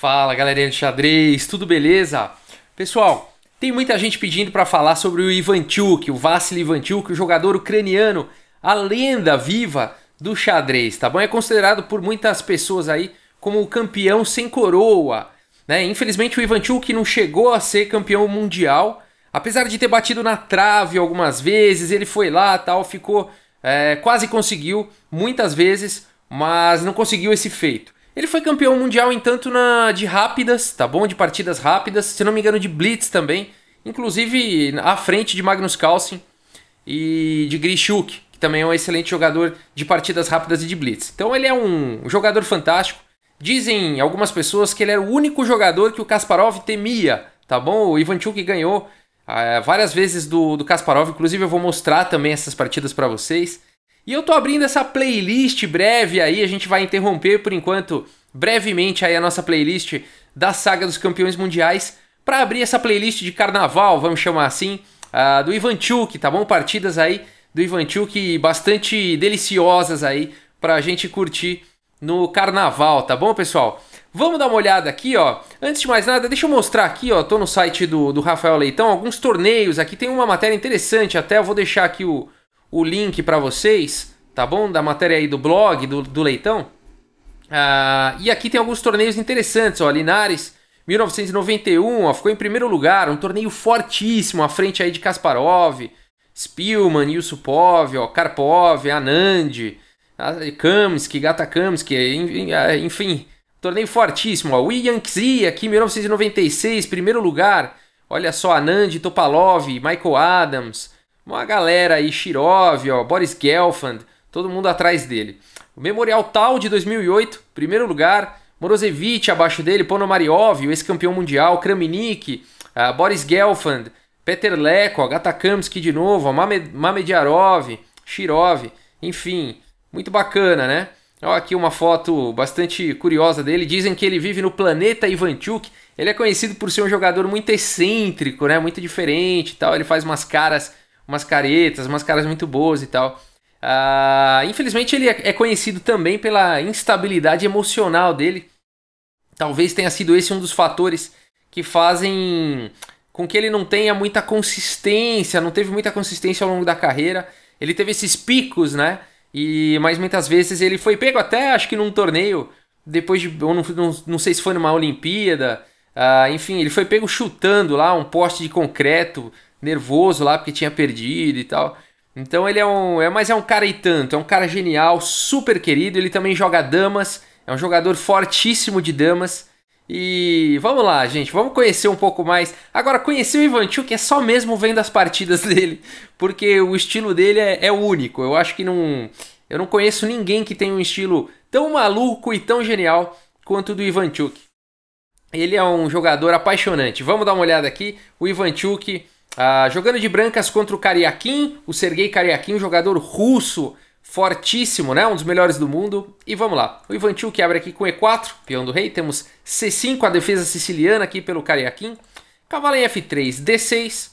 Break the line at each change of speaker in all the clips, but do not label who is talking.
Fala galerinha de xadrez, tudo beleza? Pessoal, tem muita gente pedindo para falar sobre o Ivanchuk, o Vassily Ivanchuk, o jogador ucraniano, a lenda viva do xadrez, tá bom? É considerado por muitas pessoas aí como o campeão sem coroa, né? Infelizmente o Ivanchuk não chegou a ser campeão mundial, apesar de ter batido na trave algumas vezes, ele foi lá, tal, ficou, é, quase conseguiu muitas vezes, mas não conseguiu esse feito. Ele foi campeão mundial, entanto, na, de rápidas, tá bom? De partidas rápidas, se não me engano, de blitz também. Inclusive à frente de Magnus Carlsen e de Grishuk, que também é um excelente jogador de partidas rápidas e de blitz. Então ele é um jogador fantástico. Dizem algumas pessoas que ele era o único jogador que o Kasparov temia, tá bom? O Ivanchuk ganhou uh, várias vezes do, do Kasparov, inclusive eu vou mostrar também essas partidas para vocês. E eu tô abrindo essa playlist breve aí, a gente vai interromper por enquanto brevemente aí a nossa playlist da saga dos campeões mundiais para abrir essa playlist de carnaval, vamos chamar assim, uh, do Ivanchuk, tá bom? Partidas aí do Ivanchuk bastante deliciosas aí pra gente curtir no carnaval, tá bom, pessoal? Vamos dar uma olhada aqui, ó. Antes de mais nada, deixa eu mostrar aqui, ó. Tô no site do, do Rafael Leitão, alguns torneios. Aqui tem uma matéria interessante, até eu vou deixar aqui o, o link para vocês, tá bom? Da matéria aí do blog do, do Leitão. Ah, e aqui tem alguns torneios interessantes, ó. Linares, 1991, ó, ficou em primeiro lugar, um torneio fortíssimo, à frente aí de Kasparov, Spielman, Yusupov, ó, Karpov, Anand, Kamsky, Gata Kamsky, enfim, torneio fortíssimo, ó. William Xi, aqui 1996, primeiro lugar. Olha só, Anand, Topalov, Michael Adams, uma galera aí, Shirov, ó, Boris Gelfand, todo mundo atrás dele. O Memorial Tal de 2008, primeiro lugar. Morozevich abaixo dele, Ponomariov, o ex-campeão mundial, Kramnik, uh, Boris Gelfand, Peter Leko, Agata Kamsky de novo, Mamed, Mamediarov, Shirov, enfim, muito bacana, né? Olha aqui uma foto bastante curiosa dele. Dizem que ele vive no planeta Ivanchuk. Ele é conhecido por ser um jogador muito excêntrico, né? Muito diferente tal. Ele faz umas caras umas caretas, umas caras muito boas e tal. Uh, infelizmente ele é, é conhecido também pela instabilidade emocional dele. Talvez tenha sido esse um dos fatores que fazem com que ele não tenha muita consistência, não teve muita consistência ao longo da carreira. Ele teve esses picos, né? E mas muitas vezes ele foi pego até acho que num torneio depois de não, não, não sei se foi numa Olimpíada, uh, enfim, ele foi pego chutando lá um poste de concreto nervoso lá porque tinha perdido e tal. Então ele é um. É, mas é um cara e tanto, é um cara genial, super querido. Ele também joga damas, é um jogador fortíssimo de damas. E vamos lá, gente, vamos conhecer um pouco mais. Agora, conhecer o Ivanchuk é só mesmo vendo as partidas dele, porque o estilo dele é, é único. Eu acho que não. Eu não conheço ninguém que tenha um estilo tão maluco e tão genial quanto o do Ivanchuk. Ele é um jogador apaixonante. Vamos dar uma olhada aqui. O Ivanchuk ah, jogando de brancas contra o Kariakin, o Sergei Kariakin, um jogador russo fortíssimo, né? Um dos melhores do mundo. E vamos lá. O Ivanchuk abre aqui com E4, peão do rei. Temos C5, a defesa siciliana aqui pelo Kariakin. Cavalo em F3, D6,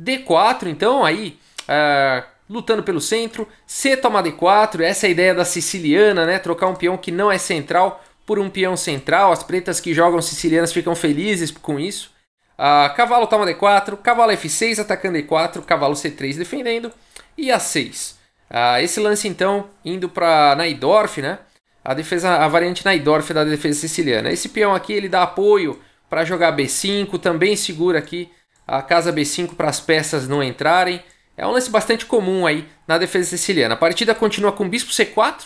D4, então aí uh, lutando pelo centro. C toma D4, essa é a ideia da siciliana, né? Trocar um peão que não é central por um peão central. As pretas que jogam sicilianas ficam felizes com isso. Uh, cavalo toma D4, cavalo F6 atacando E4, cavalo C3 defendendo e A6. Uh, ah, esse lance então indo para Naidorf, né? A defesa, a variante Naidorf da defesa siciliana. Esse peão aqui ele dá apoio para jogar B5, também segura aqui a casa B5 para as peças não entrarem. É um lance bastante comum aí na defesa siciliana. A partida continua com bispo C4.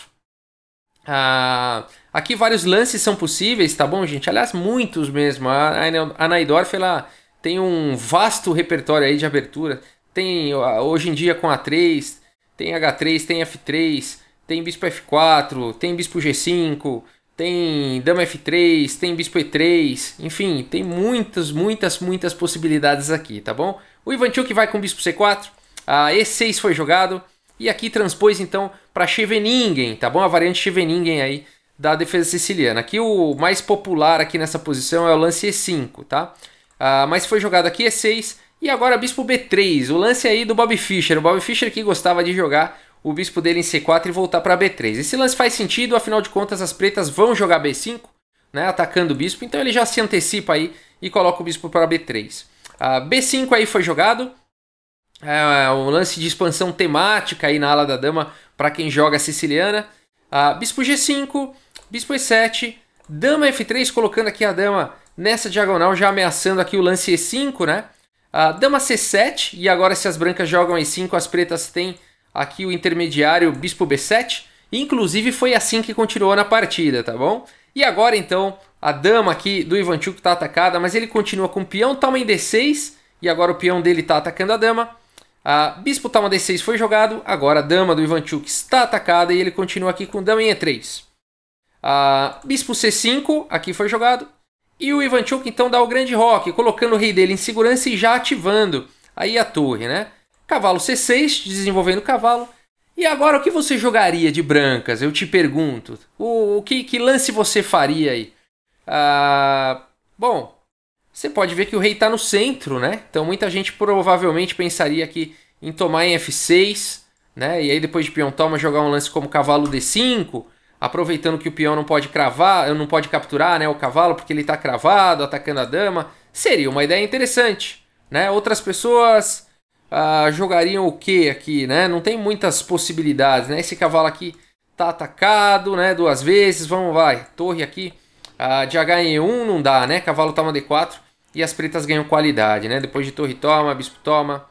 Ah, Aqui vários lances são possíveis, tá bom, gente? Aliás, muitos mesmo. A, Naidorf, ela tem um vasto repertório aí de abertura. Tem hoje em dia com A3, tem H3, tem F3, tem Bispo F4, tem Bispo G5, tem Dama F3, tem Bispo E3, enfim, tem muitas, muitas, muitas possibilidades aqui, tá bom? O Ivanchuk vai com Bispo C4, a E6 foi jogado, e aqui transpôs então para Scheveningen, tá bom? A variante Scheveningen aí da defesa siciliana. Aqui o mais popular aqui nessa posição é o lance E5, tá? Ah, mas foi jogado aqui E6 e agora bispo B3. O lance aí do Bob Fischer. O Bob Fischer que gostava de jogar o bispo dele em C4 e voltar para B3. Esse lance faz sentido, afinal de contas as pretas vão jogar B5. né, atacando o bispo, então ele já se antecipa aí e coloca o bispo para B3. A B5 aí foi jogado, é um lance de expansão temática aí na ala da dama para quem joga siciliana. A bispo G5, bispo E7, dama F3, colocando aqui a dama nessa diagonal, já ameaçando aqui o lance E5, né? A dama C7, e agora se as brancas jogam E5, as pretas têm aqui o intermediário bispo B7. Inclusive foi assim que continuou na partida, tá bom? E agora então, a dama aqui do Ivanchuk está atacada, mas ele continua com o peão, toma em D6, e agora o peão dele está atacando a dama. A bispo toma D6 foi jogado, agora a dama do Ivanchuk está atacada e ele continua aqui com dama em E3. A bispo C5 aqui foi jogado, e o Ivanchuk então dá o grande rock, colocando o rei dele em segurança e já ativando aí a torre, né? Cavalo C6, desenvolvendo o cavalo. E agora o que você jogaria de brancas? Eu te pergunto. O, o que, que, lance você faria aí? Ah, bom, você pode ver que o rei está no centro, né? Então muita gente provavelmente pensaria aqui em tomar em F6, né? E aí depois de peão toma jogar um lance como cavalo D5, aproveitando que o peão não pode cravar, não pode capturar, né, o cavalo porque ele está cravado, atacando a dama. Seria uma ideia interessante, né? Outras pessoas ah, jogariam o que aqui, né? Não tem muitas possibilidades, né? Esse cavalo aqui tá atacado, né? Duas vezes, vamos, vai. Torre aqui ah, de HE1 não dá, né? Cavalo toma D4 e as pretas ganham qualidade, né? Depois de torre toma, bispo toma,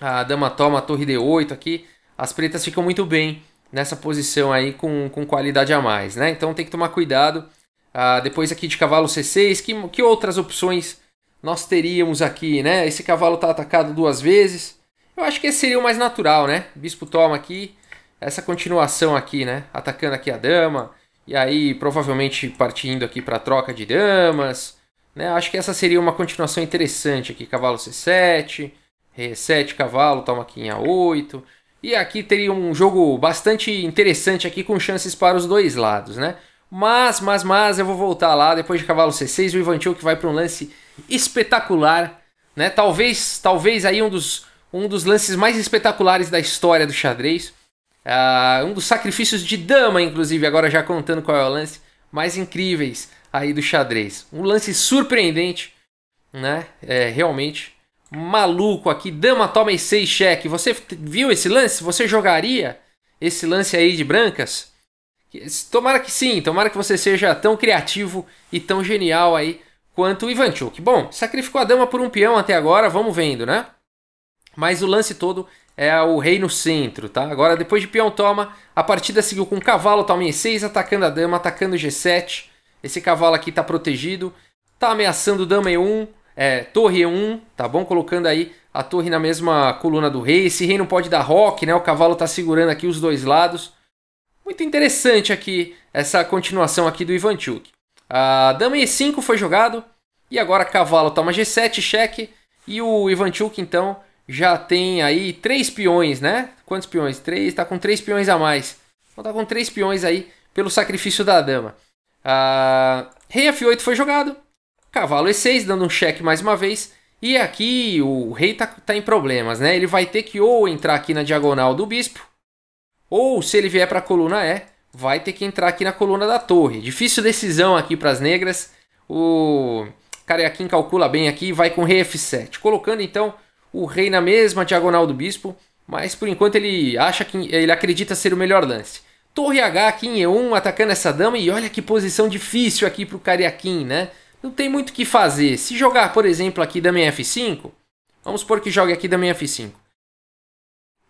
a dama toma, torre D8 aqui. As pretas ficam muito bem nessa posição aí com, com qualidade a mais, né? Então tem que tomar cuidado. Ah, depois aqui de cavalo C6, que, que outras opções nós teríamos aqui, né? Esse cavalo está atacado duas vezes. Eu acho que esse seria o mais natural, né? Bispo toma aqui, essa continuação aqui, né? Atacando aqui a dama, e aí provavelmente partindo aqui para troca de damas, né? Acho que essa seria uma continuação interessante aqui. Cavalo C7, Rei 7 cavalo, toma aqui em A8. E aqui teria um jogo bastante interessante aqui com chances para os dois lados, né? Mas, mas, mas, eu vou voltar lá depois de cavalo C6, o Ivan que vai para um lance espetacular, né? Talvez, talvez aí um dos, um dos lances mais espetaculares da história do xadrez. Uh, um dos sacrifícios de dama, inclusive, agora já contando qual é o lance, mais incríveis aí do xadrez. Um lance surpreendente, né? É, realmente maluco aqui. Dama toma e 6 cheque. Você viu esse lance? Você jogaria esse lance aí de brancas? Tomara que sim, tomara que você seja tão criativo e tão genial aí quanto o Ivanchuk. Bom, sacrificou a dama por um peão até agora, vamos vendo, né? Mas o lance todo é o rei no centro, tá? Agora, depois de peão toma, a partida seguiu com cavalo toma em 6, atacando a dama, atacando o G7. Esse cavalo aqui tá protegido, tá ameaçando dama E1, é, torre E1, tá bom? Colocando aí a torre na mesma coluna do rei. Esse rei não pode dar roque, né? O cavalo tá segurando aqui os dois lados. Muito interessante aqui essa continuação aqui do Ivanchuk. A dama E5 foi jogado. E agora cavalo toma G7, cheque. E o Ivanchuk, então, já tem aí três peões, né? Quantos peões? Três, tá com três peões a mais. Então tá com três peões aí pelo sacrifício da dama. Rei F8 foi jogado. Cavalo E6, dando um cheque mais uma vez. E aqui o rei tá, tá em problemas, né? Ele vai ter que ou entrar aqui na diagonal do bispo, ou se ele vier para a coluna E, vai ter que entrar aqui na coluna da torre. Difícil decisão aqui para as negras. O Cariaquim calcula bem aqui e vai com rei F7. Colocando então o rei na mesma diagonal do bispo. Mas por enquanto ele acha que ele acredita ser o melhor lance. Torre H aqui em E1 atacando essa dama. E olha que posição difícil aqui para o Cariaquim, né? Não tem muito o que fazer. Se jogar, por exemplo, aqui dama em F5. Vamos supor que jogue aqui dama em F5.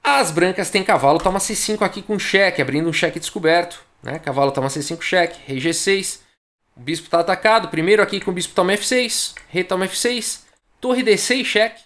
As brancas têm cavalo, toma C5 aqui com cheque, abrindo um cheque descoberto. Né? Cavalo toma C5 cheque, rei G6. O bispo está atacado. Primeiro aqui com o bispo toma F6. Rei toma F6. Torre D6 cheque.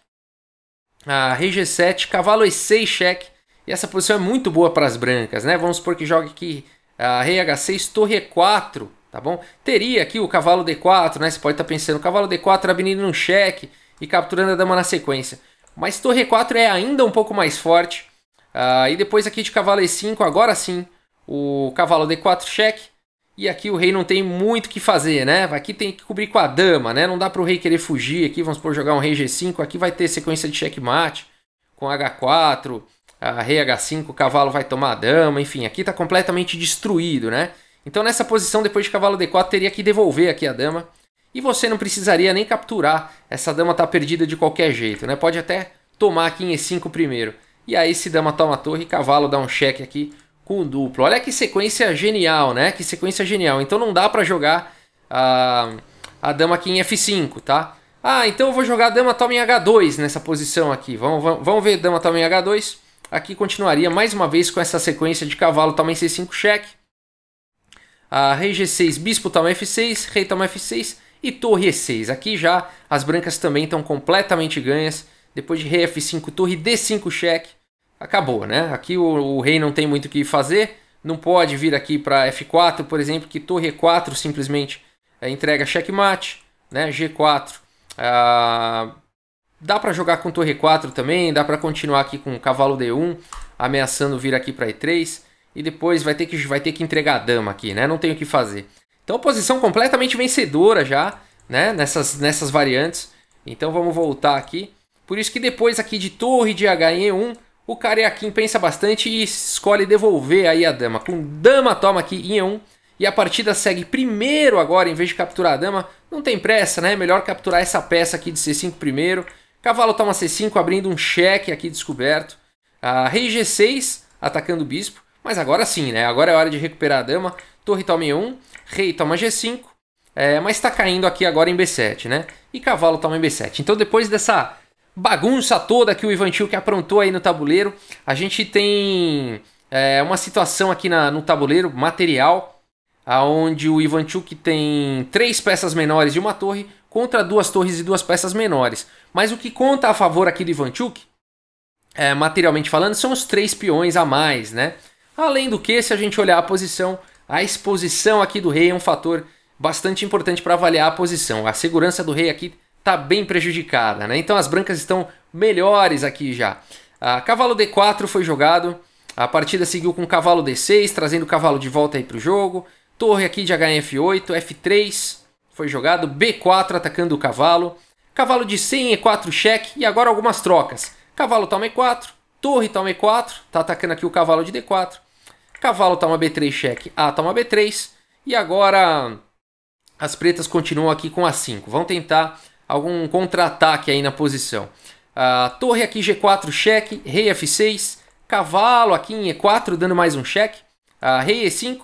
Ah, rei G7. Cavalo E6 cheque. E essa posição é muito boa para as brancas. Né? Vamos supor que jogue aqui ah, rei H6, torre E4. Tá bom? Teria aqui o cavalo D4. Né? Você pode estar tá pensando, cavalo D4 abrindo um cheque e capturando a dama na sequência. Mas torre E4 é ainda um pouco mais forte. Uh, e depois aqui de cavalo E5, agora sim, o cavalo D4 cheque. E aqui o rei não tem muito o que fazer, né? Aqui tem que cobrir com a dama, né? Não dá para o rei querer fugir aqui. Vamos por jogar um rei G5. Aqui vai ter sequência de checkmate com H4, a rei H5, o cavalo vai tomar a dama. Enfim, aqui está completamente destruído, né? Então nessa posição, depois de cavalo D4, teria que devolver aqui a dama. E você não precisaria nem capturar. Essa dama tá perdida de qualquer jeito, né? Pode até tomar aqui em E5 primeiro. E aí se dama toma a torre, cavalo dá um cheque aqui com o duplo. Olha que sequência genial, né? Que sequência genial. Então não dá para jogar a, a dama aqui em F5, tá? Ah, então eu vou jogar a dama toma em H2 nessa posição aqui. Vamos, vamos, vamos ver dama toma em H2. Aqui continuaria mais uma vez com essa sequência de cavalo toma em C5 cheque. A rei G6, bispo toma F6, rei toma F6 e torre E6. Aqui já as brancas também estão completamente ganhas. Depois de rei F5, torre D5 cheque acabou, né? Aqui o, o rei não tem muito o que fazer, não pode vir aqui para F4, por exemplo, que torre E4 simplesmente é, entrega checkmate, né? G4. Ah, dá para jogar com torre E4 também, dá para continuar aqui com cavalo D1, ameaçando vir aqui para E3 e depois vai ter que vai ter que entregar a dama aqui, né? Não tem o que fazer. Então posição completamente vencedora já, né? Nessas nessas variantes. Então vamos voltar aqui. Por isso que depois aqui de torre de H em E1 o Cariaquim pensa bastante e escolhe devolver aí a dama. Com dama toma aqui em E1 e a partida segue primeiro agora em vez de capturar a dama. Não tem pressa, né? Melhor capturar essa peça aqui de C5 primeiro. Cavalo toma C5 abrindo um cheque aqui descoberto. A rei G6 atacando o bispo. Mas agora sim, né? Agora é hora de recuperar a dama. Torre toma E1, rei toma G5. É, mas está caindo aqui agora em B7, né? E cavalo toma em B7. Então depois dessa bagunça toda que o Ivan Tilke aprontou aí no tabuleiro. A gente tem é, uma situação aqui na, no tabuleiro material, aonde o Ivan Tilke tem três peças menores e uma torre contra duas torres e duas peças menores. Mas o que conta a favor aqui do Ivan Tilke, é, materialmente falando, são os três peões a mais, né? Além do que, se a gente olhar a posição, a exposição aqui do rei é um fator bastante importante para avaliar a posição. A segurança do rei aqui está bem prejudicada, né? Então as brancas estão melhores aqui já. Ah, cavalo D4 foi jogado, a partida seguiu com cavalo D6, trazendo o cavalo de volta aí para o jogo. Torre aqui de HF8, F3 foi jogado, B4 atacando o cavalo. Cavalo de C em E4 cheque e agora algumas trocas. Cavalo toma E4, torre toma E4, tá atacando aqui o cavalo de D4. Cavalo toma B3 cheque, A toma B3. E agora as pretas continuam aqui com A5. Vão tentar algum contra-ataque aí na posição. Uh, torre aqui G4 cheque, rei F6, cavalo aqui em E4 dando mais um cheque, uh, rei E5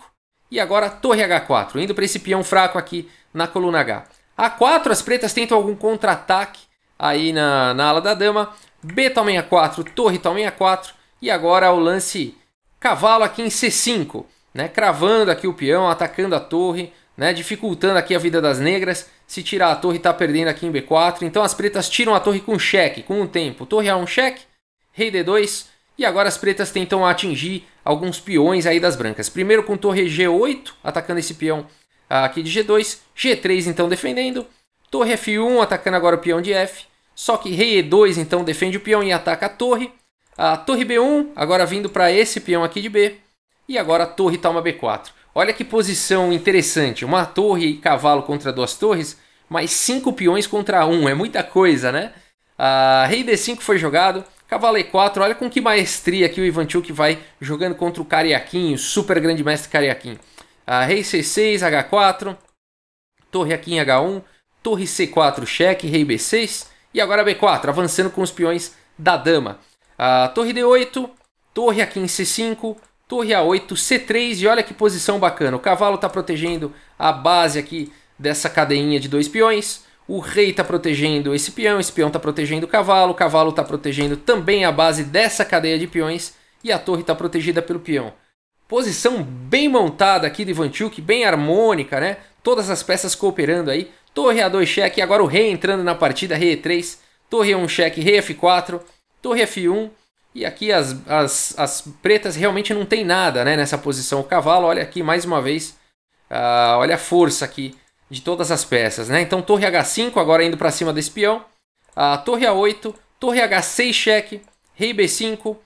e agora torre H4, indo para esse peão fraco aqui na coluna H. A4 as pretas tentam algum contra-ataque aí na, na ala da dama, B toma em A4, torre toma em A4 e agora o lance cavalo aqui em C5, né, cravando aqui o peão, atacando a torre, né, dificultando aqui a vida das negras. Se tirar a torre, está perdendo aqui em B4. Então as pretas tiram a torre com cheque, com o tempo. Torre A1 cheque, rei D2. E agora as pretas tentam atingir alguns peões aí das brancas. Primeiro com torre G8, atacando esse peão aqui de G2. G3 então defendendo. Torre F1 atacando agora o peão de F. Só que rei E2 então defende o peão e ataca a torre. A torre B1 agora vindo para esse peão aqui de B. E agora a torre toma B4. Olha que posição interessante. Uma torre e cavalo contra duas torres, mais cinco peões contra um. É muita coisa, né? A rei D5 foi jogado. Cavalo E4, olha com que maestria que o Ivanchuk vai jogando contra o Cariaquinho, super grande mestre Cariaquinho. A rei C6, H4, torre aqui em H1, torre C4 cheque, rei B6 e agora B4, avançando com os peões da dama. A torre D8, torre aqui em C5, Torre A8, C3 e olha que posição bacana. O cavalo está protegendo a base aqui dessa cadeinha de dois peões. O rei está protegendo esse peão, esse peão está protegendo o cavalo, o cavalo está protegendo também a base dessa cadeia de peões e a torre está protegida pelo peão. Posição bem montada aqui do Ivanchuk, bem harmônica, né? Todas as peças cooperando aí. Torre A2 cheque, agora o rei entrando na partida, rei E3. Torre A1 cheque, rei F4. Torre F1, e aqui as, as, as pretas realmente não tem nada né, nessa posição. O cavalo, olha aqui mais uma vez, uh, olha a força aqui de todas as peças. Né? Então torre H5 agora indo para cima desse peão. Uh, torre A8, torre H6 cheque, rei B5, uh,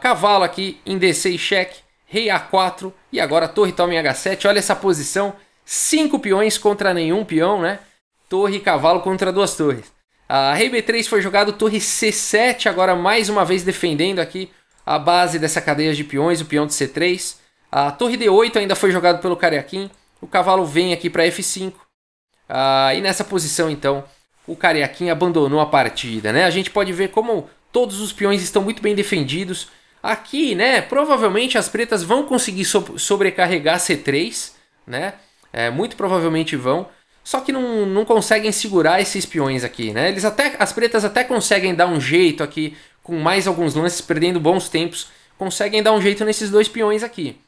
cavalo aqui em D6 cheque, rei A4 e agora torre toma em H7. Olha essa posição, cinco peões contra nenhum peão, né? Torre e cavalo contra duas torres. A rei B3 foi jogado, torre C7, agora mais uma vez defendendo aqui a base dessa cadeia de peões, o peão de C3. A torre D8 ainda foi jogado pelo Cariaquim. O cavalo vem aqui para F5. Ah, e nessa posição, então, o Cariaquim abandonou a partida, né? A gente pode ver como todos os peões estão muito bem defendidos. Aqui, né, provavelmente as pretas vão conseguir so sobrecarregar C3, né? É, muito provavelmente vão. Só que não, não conseguem segurar esses peões aqui, né? Eles até, as pretas até conseguem dar um jeito aqui, com mais alguns lances, perdendo bons tempos. Conseguem dar um jeito nesses dois peões aqui.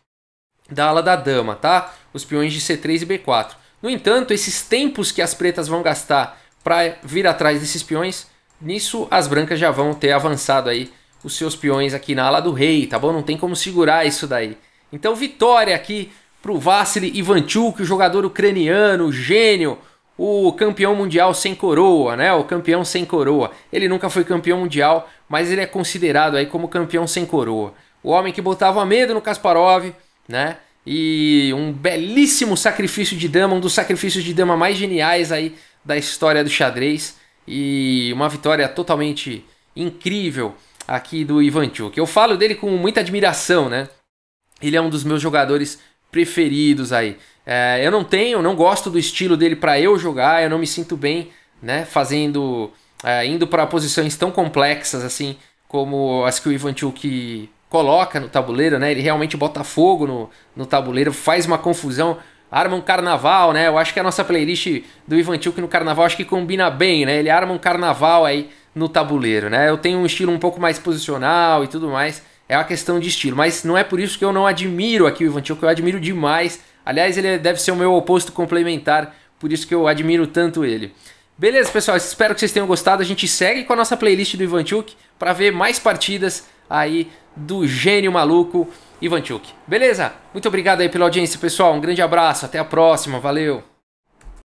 Da ala da dama, tá? Os peões de C3 e B4. No entanto, esses tempos que as pretas vão gastar para vir atrás desses peões, nisso as brancas já vão ter avançado aí os seus peões aqui na ala do rei, tá bom? Não tem como segurar isso daí. Então, vitória aqui pro Vassili Ivanchuk, o jogador ucraniano, gênio, o campeão mundial sem coroa, né? O campeão sem coroa. Ele nunca foi campeão mundial, mas ele é considerado aí como campeão sem coroa. O homem que botava medo no Kasparov, né? E um belíssimo sacrifício de dama, um dos sacrifícios de dama mais geniais aí da história do xadrez. E uma vitória totalmente incrível aqui do Ivanchuk. Eu falo dele com muita admiração, né? Ele é um dos meus jogadores preferidos aí. É, eu não tenho, não gosto do estilo dele para eu jogar, eu não me sinto bem, né, fazendo, é, indo para posições tão complexas assim como as que o Ivan Chuk coloca no tabuleiro, né? Ele realmente bota fogo no, no tabuleiro, faz uma confusão, arma um carnaval, né? Eu acho que a nossa playlist do Ivan Chuk no carnaval acho que combina bem, né? Ele arma um carnaval aí no tabuleiro, né? Eu tenho um estilo um pouco mais posicional e tudo mais é uma questão de estilo. Mas não é por isso que eu não admiro aqui o Ivan Tchuk, eu admiro demais. Aliás, ele deve ser o meu oposto complementar, por isso que eu admiro tanto ele. Beleza, pessoal, espero que vocês tenham gostado. A gente segue com a nossa playlist do Ivanchuk para ver mais partidas aí do gênio maluco Ivanchuk. Beleza? Muito obrigado aí pela audiência, pessoal. Um grande abraço, até a próxima, valeu!